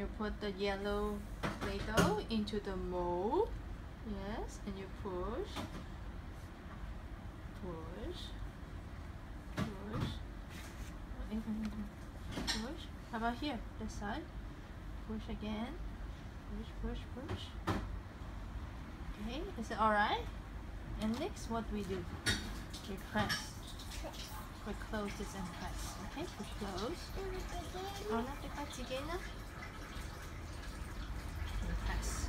You put the yellow Play-Doh into the mold. Yes, and you push. Push. Push. Push. How about here? This side. Push again. Push, push, push. Okay, is it alright? And next, what we do? We press. We close this and press. Okay, push close. Oh, not the again. And press.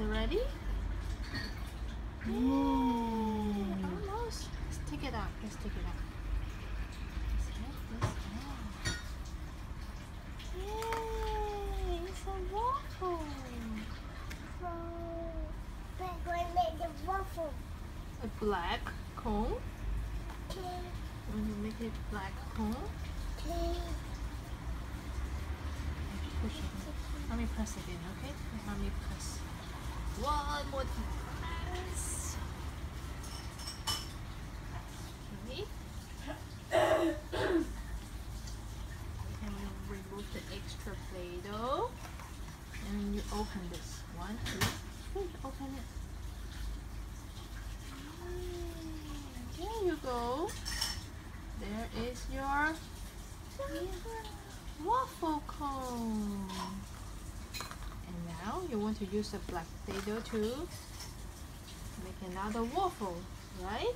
Is it ready? Yay! Almost. Let's take it out. Let's take it out. Let's get this out. Yay! It's a waffle. We're going to make the waffle. A black cone. Okay. When you make it black cone, Okay. push it. Let me press it again, okay? Let me press. One more time. Okay. you remove the extra Play-Doh. And you open this. One, two, three. Open it. There you go. There is your waffle cone. To use the black Play-Doh to make another waffle, right?